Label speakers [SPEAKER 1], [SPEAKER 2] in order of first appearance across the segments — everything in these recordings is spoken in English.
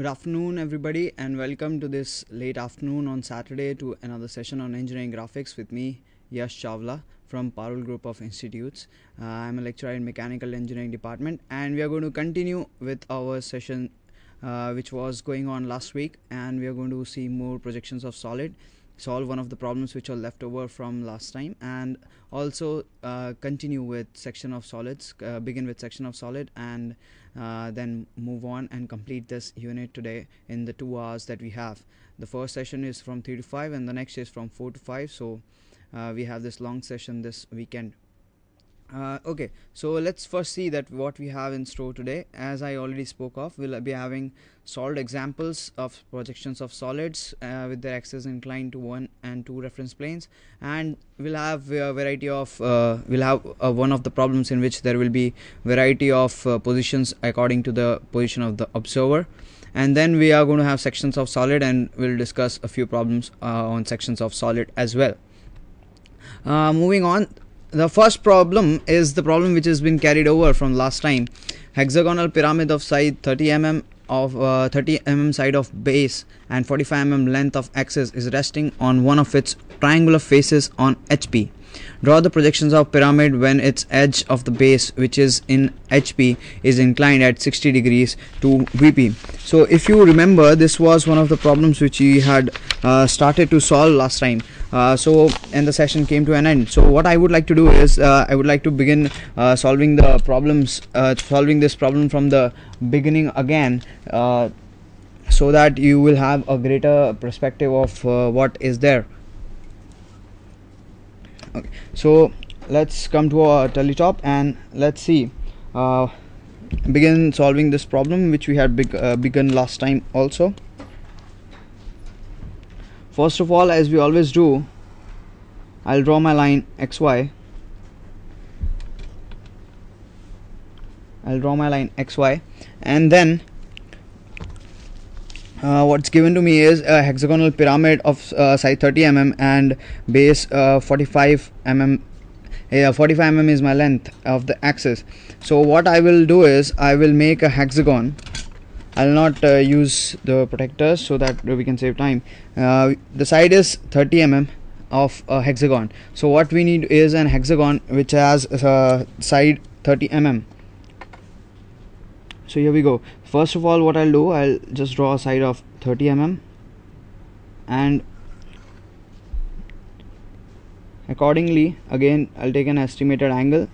[SPEAKER 1] Good afternoon, everybody, and welcome to this late afternoon on Saturday to another session on engineering graphics with me, Yash Chawla from Parul Group of Institutes. Uh, I'm a lecturer in Mechanical Engineering Department, and we are going to continue with our session, uh, which was going on last week, and we are going to see more projections of solid solve one of the problems which are left over from last time. And also uh, continue with section of solids uh, begin with section of solid and uh, then move on and complete this unit today in the two hours that we have. The first session is from 3 to 5 and the next is from 4 to 5 so uh, we have this long session this weekend uh, okay, so let's first see that what we have in store today. As I already spoke of, we'll be having solved examples of projections of solids uh, with their axes inclined to one and two reference planes, and we'll have a variety of uh, we'll have uh, one of the problems in which there will be variety of uh, positions according to the position of the observer. And then we are going to have sections of solid, and we'll discuss a few problems uh, on sections of solid as well. moving on, the first problem is the problem which has been carried over from last time hexagonal pyramid of side 30 mm of uh, 30 mm side of base and 45 mm length of axis is resting on one of its triangular faces on HP Draw the projections of pyramid when its edge of the base which is in HP is inclined at 60 degrees to VP. So if you remember this was one of the problems which we had uh, started to solve last time. Uh, so and the session came to an end. So what i would like to do is uh, i would like to begin uh, solving the problems uh, solving this problem from the beginning again uh, so that you will have a greater perspective of what is there. Okay. So let's come to our teletop and let's see begin solving this problem which we had begun last time also first of all as we always do I'll draw my line XY I'll draw my line XY and then uh, what's given to me is a hexagonal pyramid of uh, side 30 mm and base uh, 45 mm yeah 45 mm is my length of the axis. So what I will do is I will make a hexagon I'll not uh, use the protractors so that we can save time. Uh, the side is 30 mm of a hexagon. So what we need is an hexagon which has a side 30 mm so here we go. First of all what I'll do I'll just draw a side of 30 mm and accordingly again I'll take an estimated angle.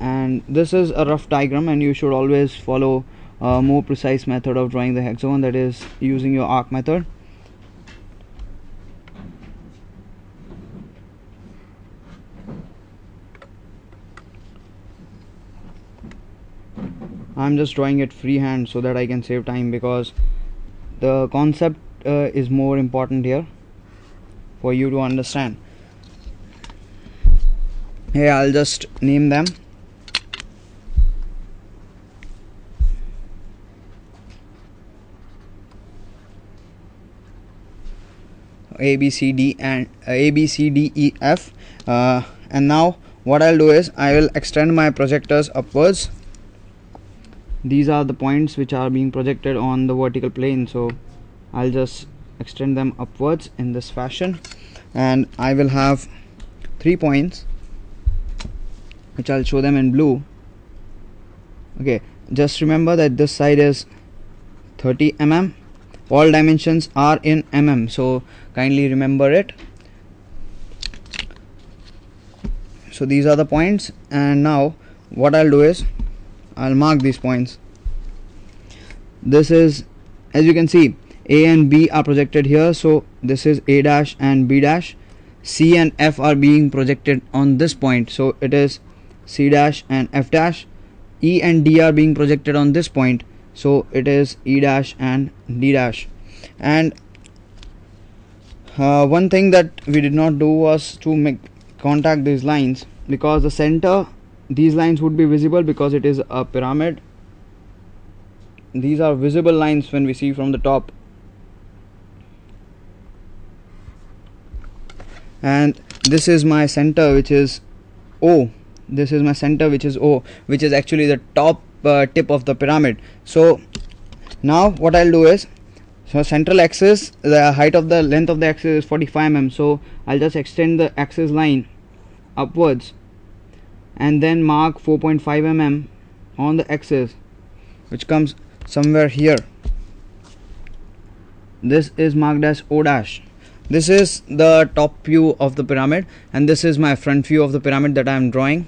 [SPEAKER 1] And this is a rough diagram and you should always follow a more precise method of drawing the hexagon that is using your arc method. I'm just drawing it freehand so that I can save time because the concept uh, is more important here for you to understand. Here I'll just name them A B C D and uh, A B C D E F. Uh, and now what I'll do is I will extend my projectors upwards. These are the points which are being projected on the vertical plane so I'll just extend them upwards in this fashion. And I will have three points which I'll show them in blue. Okay just remember that this side is 30 mm all dimensions are in mm so kindly remember it. So these are the points and now what I'll do is I'll mark these points. This is as you can see A and B are projected here so this is A dash and B dash. C and F are being projected on this point so it is C dash and F dash. E and D are being projected on this point so it is E dash and D dash. And uh, one thing that we did not do was to make contact these lines because the center these lines would be visible because it is a pyramid. These are visible lines when we see from the top. And this is my center which is O. This is my center which is O which is actually the top uh, tip of the pyramid. So now what I'll do is so central axis the height of the length of the axis is 45 mm so I'll just extend the axis line upwards and then mark 4.5 mm on the axis which comes somewhere here. This is marked as O dash. This is the top view of the pyramid and this is my front view of the pyramid that I am drawing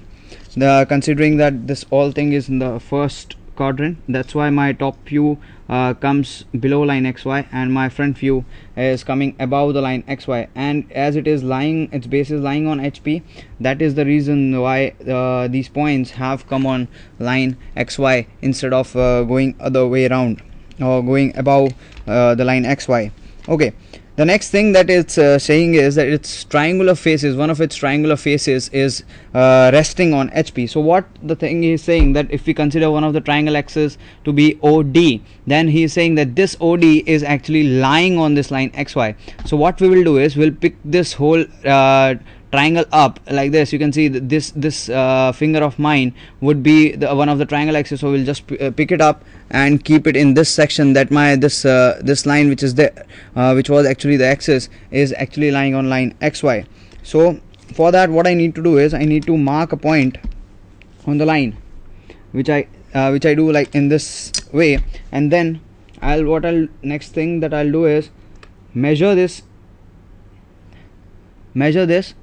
[SPEAKER 1] the considering that this all thing is in the first quadrant that's why my top view uh, comes below line xy and my front view is coming above the line xy. And as it is lying its base is lying on hp that is the reason why uh, these points have come on line xy instead of uh, going other way around or going above uh, the line xy. Okay the next thing that it's uh, saying is that its triangular faces one of its triangular faces is uh, resting on HP so what the thing is saying that if we consider one of the triangle axes to be OD then he is saying that this OD is actually lying on this line XY so what we will do is we'll pick this whole uh, triangle up like this you can see this this uh, finger of mine would be the, one of the triangle axes so we'll just uh, pick it up and keep it in this section that my this uh, this line which is there uh, which was actually the axis is actually lying on line xy so for that what I need to do is I need to mark a point on the line which I uh, which I do like in this way. And then I'll what I'll next thing that I'll do is measure this measure this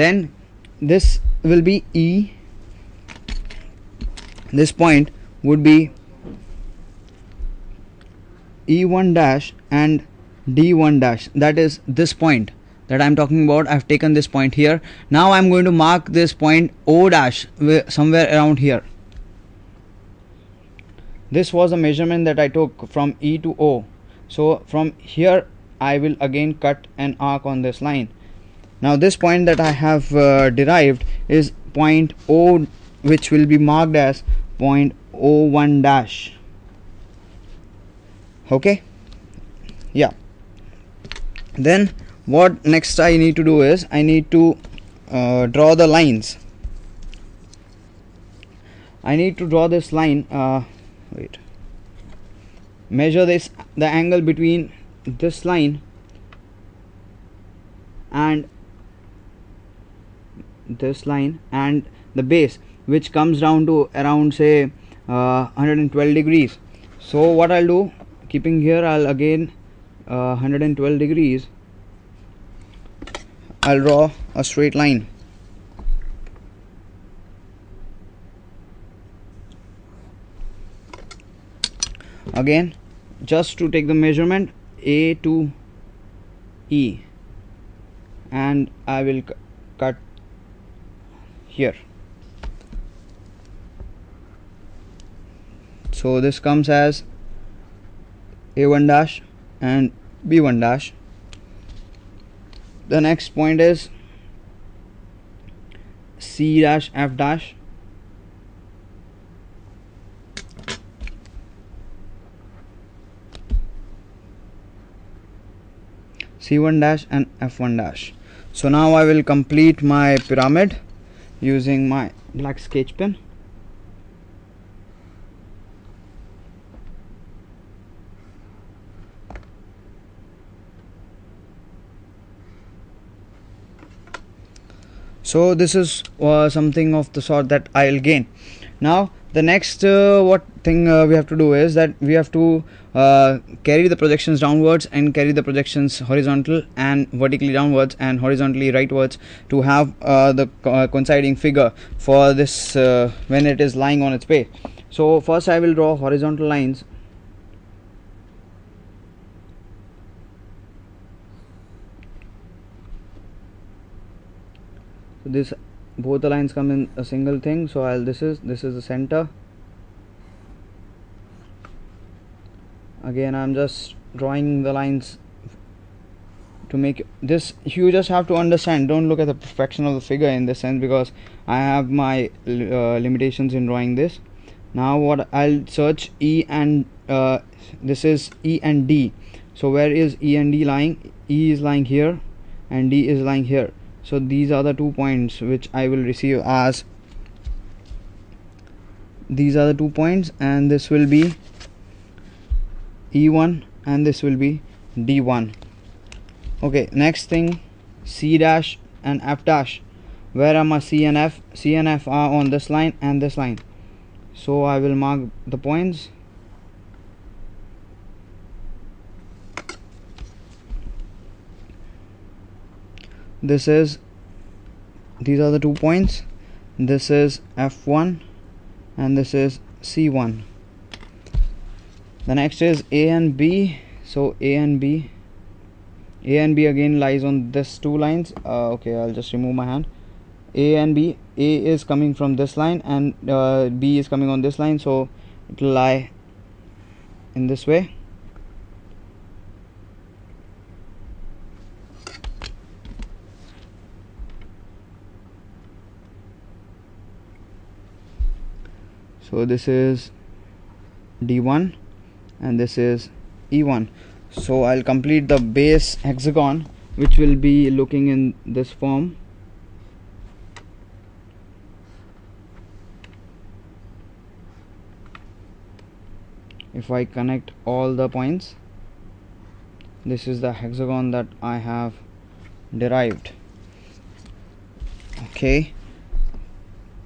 [SPEAKER 1] then this will be E. This point would be E1 dash and D1 dash. That is this point that I'm talking about. I've taken this point here. Now I'm going to mark this point O dash somewhere around here. This was a measurement that I took from E to O. So from here I will again cut an arc on this line now this point that I have uh, derived is point O which will be marked as point O1 dash. Okay? Yeah. Then what next I need to do is I need to uh, draw the lines. I need to draw this line uh, wait. Measure this the angle between this line and this line and the base which comes down to around say uh, 112 degrees. So what I'll do keeping here I'll again uh, 112 degrees. I'll draw a straight line. Again just to take the measurement A to E. And I will cut here. So this comes as a1 dash and b1 dash. The next point is c dash f dash. C1 dash and f1 dash. So now I will complete my pyramid using my black sketch pen. So this is uh, something of the sort that I'll gain. Now the next uh, what thing uh, we have to do is that we have to uh, carry the projections downwards and carry the projections horizontal and vertically downwards and horizontally rightwards to have uh, the co coinciding figure for this uh, when it is lying on its base so first I will draw horizontal lines. So this both the lines come in a single thing so I'll this is this is the center. Again I'm just drawing the lines to make this you just have to understand don't look at the perfection of the figure in this sense because I have my uh, limitations in drawing this. Now what I'll search E and uh, this is E and D. So where is E and D lying? E is lying here and D is lying here so these are the two points which I will receive as these are the two points and this will be E1 and this will be D1 okay next thing C dash and F dash. Where are my C and F. C and F are on this line and this line. So I will mark the points this is these are the two points. This is F1 and this is C1 the next is A and B. So A and B. A and B again lies on this two lines. Uh, okay I'll just remove my hand. A and B A is coming from this line and uh, B is coming on this line. So it will lie in this way so this is d1 and this is e1 so I'll complete the base hexagon which will be looking in this form. If I connect all the points this is the hexagon that I have derived. Okay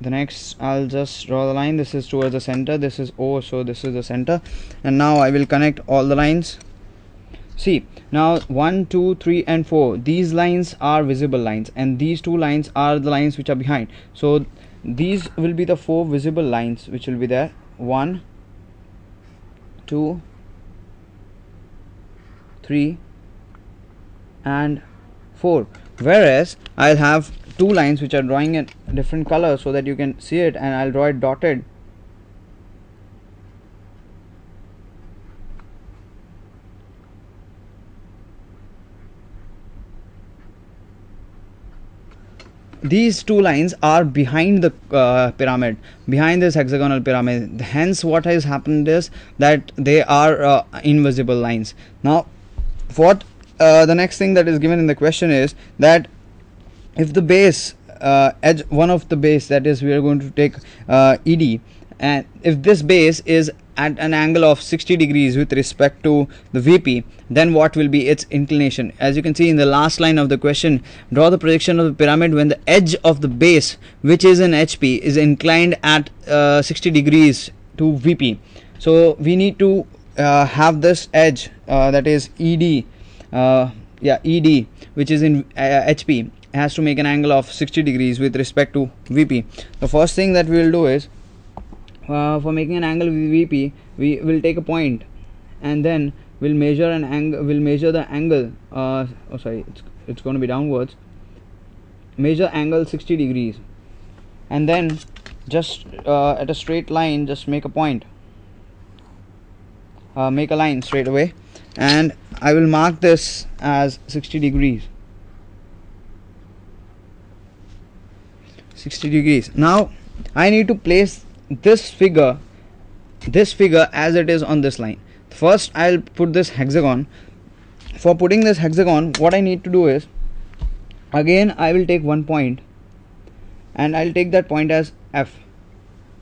[SPEAKER 1] the next I'll just draw the line. This is towards the center. This is O so this is the center. And now I will connect all the lines. See now 1 2 3 and 4 these lines are visible lines and these two lines are the lines which are behind. So these will be the four visible lines which will be there. 1 2 3 and 4 whereas I'll have two lines which are drawing in different color so that you can see it and I'll draw it dotted. These two lines are behind the uh, pyramid behind this hexagonal pyramid. Hence what has happened is that they are uh, invisible lines. Now what uh, the next thing that is given in the question is that if the base uh, edge one of the base that is we are going to take uh, ed and if this base is at an angle of 60 degrees with respect to the VP then what will be its inclination? As you can see in the last line of the question draw the projection of the pyramid when the edge of the base which is in HP is inclined at uh, 60 degrees to VP so we need to uh, have this edge uh, that is ED uh, yeah ED which is in HP has to make an angle of 60 degrees with respect to VP the first thing that we will do is uh, for making an angle with VP we will take a point and then we'll measure an angle we'll measure the angle uh, oh sorry it's, it's going to be downwards. Measure angle 60 degrees and then just uh, at a straight line just make a point. Uh, make a line straight away and I will mark this as 60 degrees 60 degrees. Now I need to place this figure this figure as it is on this line. First I'll put this hexagon. For putting this hexagon what I need to do is again I will take one point and I'll take that point as F.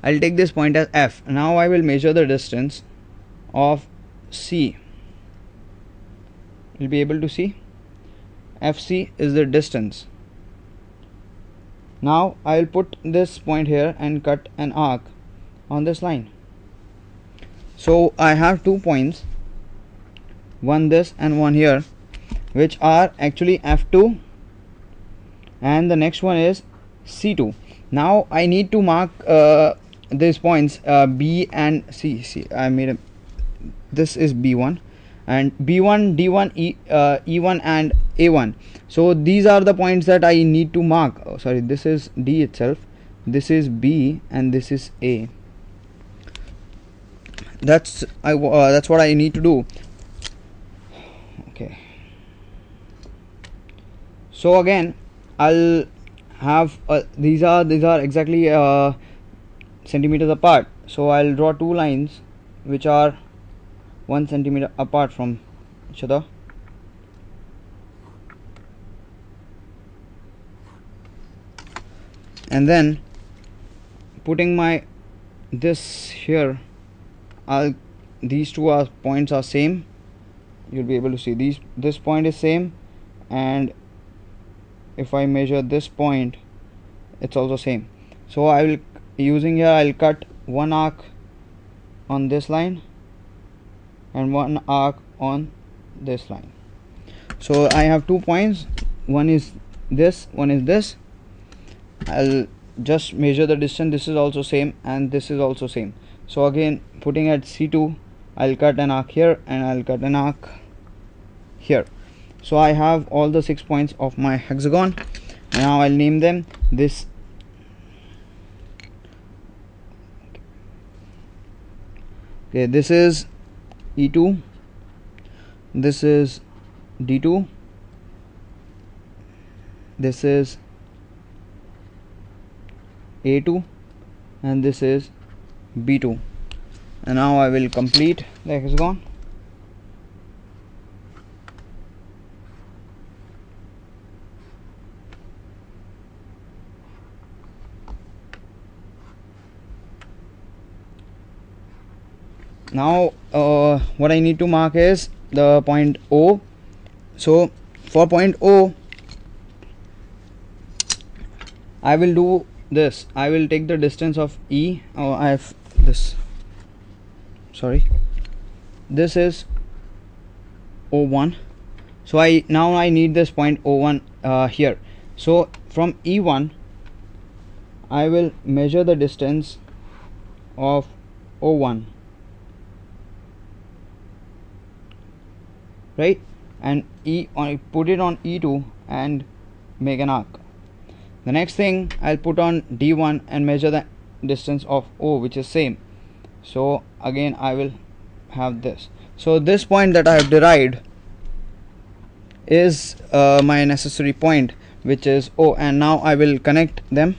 [SPEAKER 1] I'll take this point as F. Now I will measure the distance of C. You'll be able to see? FC is the distance now I'll put this point here and cut an arc on this line. So I have two points. One this and one here which are actually F2 and the next one is C2 now I need to mark uh, these points uh, B and C. See I made a this is B1 and B1 D1 E uh, E1 and A1 so these are the points that I need to mark. Oh, sorry this is D itself. This is B and this is A. That's I uh, that's what I need to do. Okay. So again I'll have uh, these are these are exactly uh, centimeters apart. So I'll draw two lines which are one centimeter apart from each other and then putting my this here I'll these two are points are same. You'll be able to see these this point is same. And if I measure this point it's also same. So I will using here I'll cut one arc on this line and one arc on this line. So I have two points. One is this one is this I'll just measure the distance. This is also same and this is also same. So again putting at C2 I'll cut an arc here and I'll cut an arc here. So I have all the six points of my hexagon. Now I'll name them. This okay this is E2 this is D2 this is A2 and this is B2 and now I will complete the hexagon. Now uh, what I need to mark is the point O. So for point O I will do this. I will take the distance of E. Oh, I have this. Sorry. This is O1 so I now I need this point O1 uh, here. So from E1 I will measure the distance of O1 right? And E I put it on E2 and make an arc the next thing I'll put on D1 and measure the distance of O which is same. So again I will have this. So this point that I have derived is uh, my necessary point which is O and now I will connect them.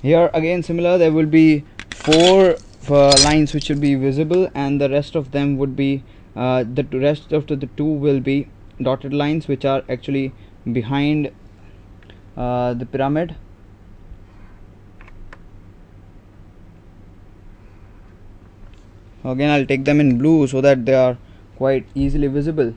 [SPEAKER 1] Here again similar there will be four uh, lines which will be visible and the rest of them would be uh, the rest of the two will be dotted lines which are actually behind uh, the pyramid. Again I'll take them in blue so that they are quite easily visible